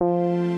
Música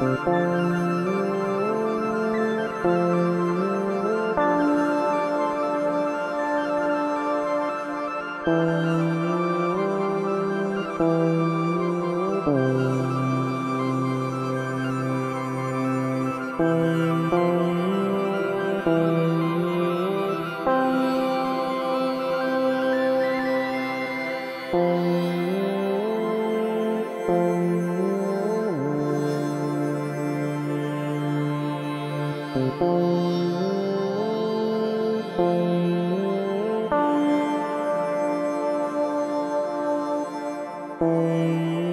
Thank you. Om